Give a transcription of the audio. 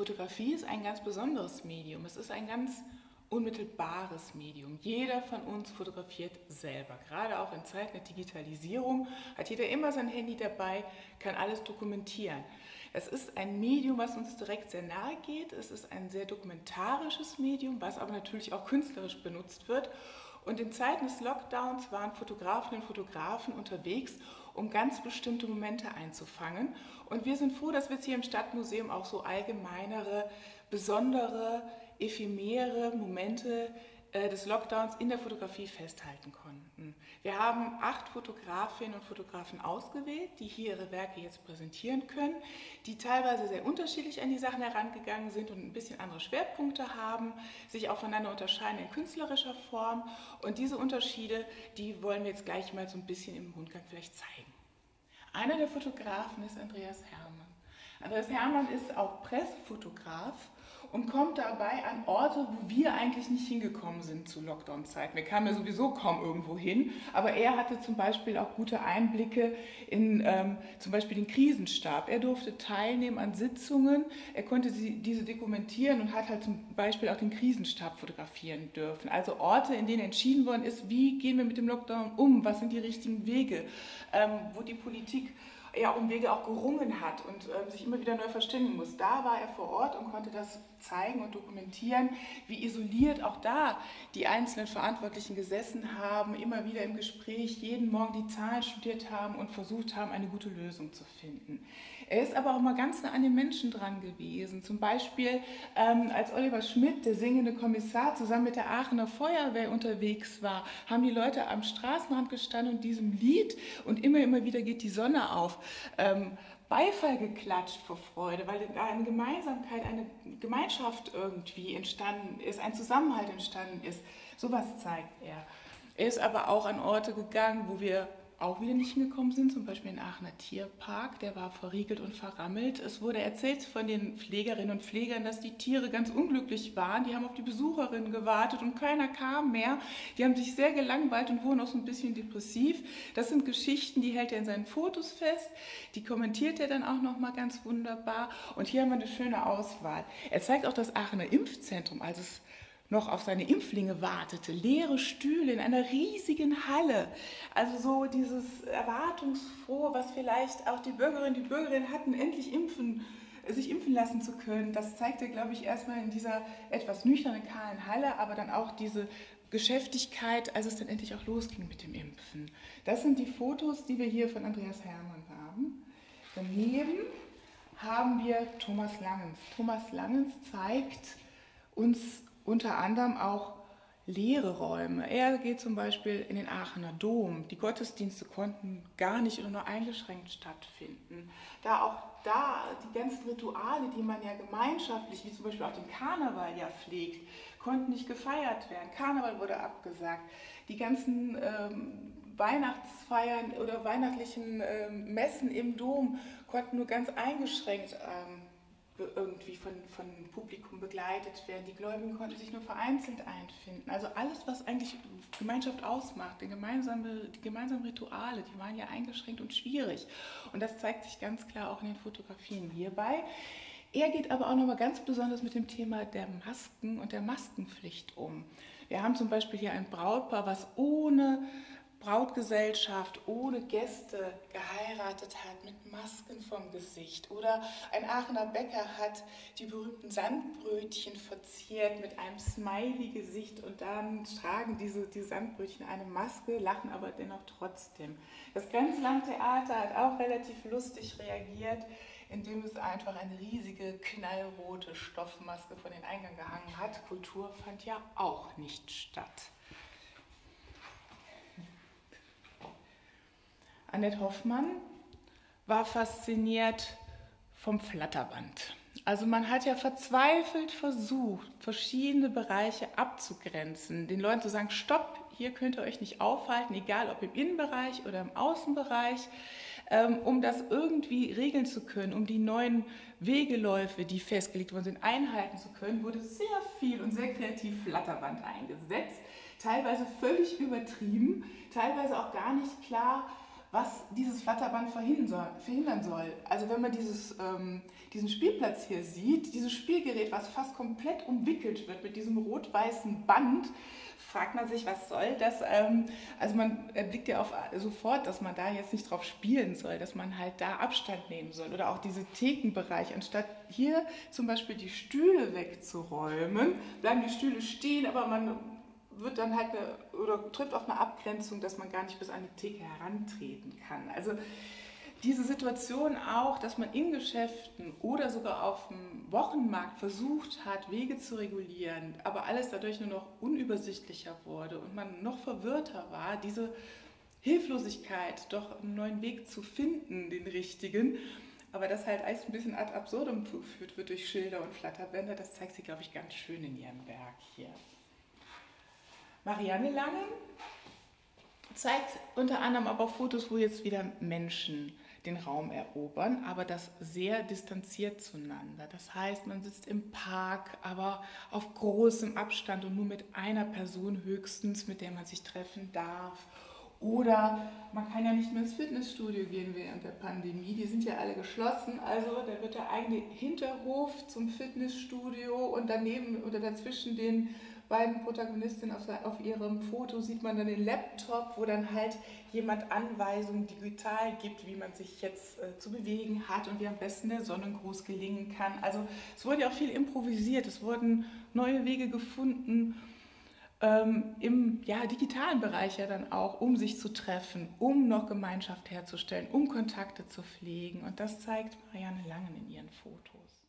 Fotografie ist ein ganz besonderes Medium. Es ist ein ganz unmittelbares Medium. Jeder von uns fotografiert selber. Gerade auch in Zeiten der Digitalisierung hat jeder immer sein Handy dabei, kann alles dokumentieren. Es ist ein Medium, was uns direkt sehr nahe geht. Es ist ein sehr dokumentarisches Medium, was aber natürlich auch künstlerisch benutzt wird. Und in Zeiten des Lockdowns waren Fotografinnen und Fotografen unterwegs, um ganz bestimmte Momente einzufangen. Und wir sind froh, dass wir jetzt hier im Stadtmuseum auch so allgemeinere, besondere ephemere Momente des Lockdowns in der Fotografie festhalten konnten. Wir haben acht Fotografinnen und Fotografen ausgewählt, die hier ihre Werke jetzt präsentieren können, die teilweise sehr unterschiedlich an die Sachen herangegangen sind und ein bisschen andere Schwerpunkte haben, sich auch voneinander unterscheiden in künstlerischer Form. Und diese Unterschiede, die wollen wir jetzt gleich mal so ein bisschen im Rundgang vielleicht zeigen. Einer der Fotografen ist Andreas Hermann. Andreas Hermann ist auch Pressefotograf und kommt dabei an Orte, wo wir eigentlich nicht hingekommen sind zu Lockdown-Zeiten. Wir kamen ja sowieso kaum irgendwo hin, aber er hatte zum Beispiel auch gute Einblicke in ähm, zum Beispiel den Krisenstab. Er durfte teilnehmen an Sitzungen, er konnte sie, diese dokumentieren und hat halt zum Beispiel auch den Krisenstab fotografieren dürfen. Also Orte, in denen entschieden worden ist, wie gehen wir mit dem Lockdown um, was sind die richtigen Wege, ähm, wo die Politik ja, um Wege auch gerungen hat und äh, sich immer wieder neu verständigen muss. Da war er vor Ort und konnte das zeigen und dokumentieren, wie isoliert auch da die einzelnen Verantwortlichen gesessen haben, immer wieder im Gespräch, jeden Morgen die Zahlen studiert haben und versucht haben, eine gute Lösung zu finden. Er ist aber auch mal ganz nah an den Menschen dran gewesen. Zum Beispiel, ähm, als Oliver Schmidt, der singende Kommissar, zusammen mit der Aachener Feuerwehr unterwegs war, haben die Leute am Straßenrand gestanden und diesem Lied und immer, immer wieder geht die Sonne auf. Ähm, Beifall geklatscht vor Freude, weil da eine Gemeinsamkeit, eine Gemeinschaft irgendwie entstanden ist, ein Zusammenhalt entstanden ist. Sowas zeigt er. Er ist aber auch an Orte gegangen, wo wir auch wieder nicht hingekommen sind, zum Beispiel in Aachener Tierpark, der war verriegelt und verrammelt. Es wurde erzählt von den Pflegerinnen und Pflegern, dass die Tiere ganz unglücklich waren. Die haben auf die Besucherinnen gewartet und keiner kam mehr. Die haben sich sehr gelangweilt und wurden auch so ein bisschen depressiv. Das sind Geschichten, die hält er in seinen Fotos fest. Die kommentiert er dann auch nochmal ganz wunderbar. Und hier haben wir eine schöne Auswahl. Er zeigt auch das Aachener Impfzentrum, also es noch auf seine Impflinge wartete, leere Stühle in einer riesigen Halle. Also so dieses erwartungsfrohe, was vielleicht auch die Bürgerinnen und Bürger hatten, endlich impfen, sich impfen lassen zu können. Das zeigte, glaube ich, erstmal in dieser etwas nüchternen, kahlen Halle, aber dann auch diese Geschäftigkeit, als es dann endlich auch losging mit dem Impfen. Das sind die Fotos, die wir hier von Andreas Hermann haben. Daneben haben wir Thomas Langens. Thomas Langens zeigt uns unter anderem auch leere Räume. Er geht zum Beispiel in den Aachener Dom. Die Gottesdienste konnten gar nicht oder nur eingeschränkt stattfinden. Da auch da die ganzen Rituale, die man ja gemeinschaftlich, wie zum Beispiel auch den Karneval ja pflegt, konnten nicht gefeiert werden. Karneval wurde abgesagt. Die ganzen ähm, Weihnachtsfeiern oder weihnachtlichen ähm, Messen im Dom konnten nur ganz eingeschränkt ähm, irgendwie von, von Publikum begleitet werden. Die Gläubigen konnten sich nur vereinzelt einfinden. Also alles, was eigentlich Gemeinschaft ausmacht, die, gemeinsame, die gemeinsamen Rituale, die waren ja eingeschränkt und schwierig. Und das zeigt sich ganz klar auch in den Fotografien hierbei. Er geht aber auch nochmal ganz besonders mit dem Thema der Masken und der Maskenpflicht um. Wir haben zum Beispiel hier ein Brautpaar, was ohne Brautgesellschaft ohne Gäste geheiratet hat mit Masken vom Gesicht. Oder ein Aachener Bäcker hat die berühmten Sandbrötchen verziert mit einem Smiley-Gesicht und dann tragen diese, die Sandbrötchen eine Maske, lachen aber dennoch trotzdem. Das Grenzlandtheater hat auch relativ lustig reagiert, indem es einfach eine riesige knallrote Stoffmaske von den Eingang gehangen hat. Kultur fand ja auch nicht statt. Annette Hoffmann war fasziniert vom Flatterband. Also man hat ja verzweifelt versucht, verschiedene Bereiche abzugrenzen, den Leuten zu sagen, stopp, hier könnt ihr euch nicht aufhalten, egal ob im Innenbereich oder im Außenbereich, ähm, um das irgendwie regeln zu können, um die neuen Wegeläufe, die festgelegt worden sind, einhalten zu können, wurde sehr viel und sehr kreativ Flatterband eingesetzt, teilweise völlig übertrieben, teilweise auch gar nicht klar, was dieses Flatterband verhindern soll. Also wenn man dieses, ähm, diesen Spielplatz hier sieht, dieses Spielgerät, was fast komplett umwickelt wird mit diesem rot-weißen Band, fragt man sich, was soll das? Ähm, also man erblickt ja auf, sofort, dass man da jetzt nicht drauf spielen soll, dass man halt da Abstand nehmen soll. Oder auch diese Thekenbereich, anstatt hier zum Beispiel die Stühle wegzuräumen, bleiben die Stühle stehen, aber man wird dann halt eine, oder trifft auf eine Abgrenzung, dass man gar nicht bis an die Theke herantreten kann. Also diese Situation auch, dass man in Geschäften oder sogar auf dem Wochenmarkt versucht hat, Wege zu regulieren, aber alles dadurch nur noch unübersichtlicher wurde und man noch verwirrter war, diese Hilflosigkeit, doch einen neuen Weg zu finden, den richtigen, aber das halt alles ein bisschen ad absurdum geführt wird durch Schilder und Flatterbänder, das zeigt sie, glaube ich, ganz schön in ihrem Werk hier. Marianne Langen zeigt unter anderem aber auch Fotos, wo jetzt wieder Menschen den Raum erobern, aber das sehr distanziert zueinander. Das heißt, man sitzt im Park, aber auf großem Abstand und nur mit einer Person höchstens, mit der man sich treffen darf. Oder man kann ja nicht mehr ins Fitnessstudio gehen während der Pandemie. Die sind ja alle geschlossen. Also da wird der eigene Hinterhof zum Fitnessstudio und daneben oder dazwischen den beiden Protagonistinnen auf, auf, ihrem Foto sieht man dann den Laptop, wo dann halt jemand Anweisungen digital gibt, wie man sich jetzt äh, zu bewegen hat und wie am besten der Sonnengruß gelingen kann. Also es wurde ja auch viel improvisiert, es wurden neue Wege gefunden. Ähm, im ja, digitalen Bereich ja dann auch, um sich zu treffen, um noch Gemeinschaft herzustellen, um Kontakte zu pflegen. Und das zeigt Marianne Langen in ihren Fotos.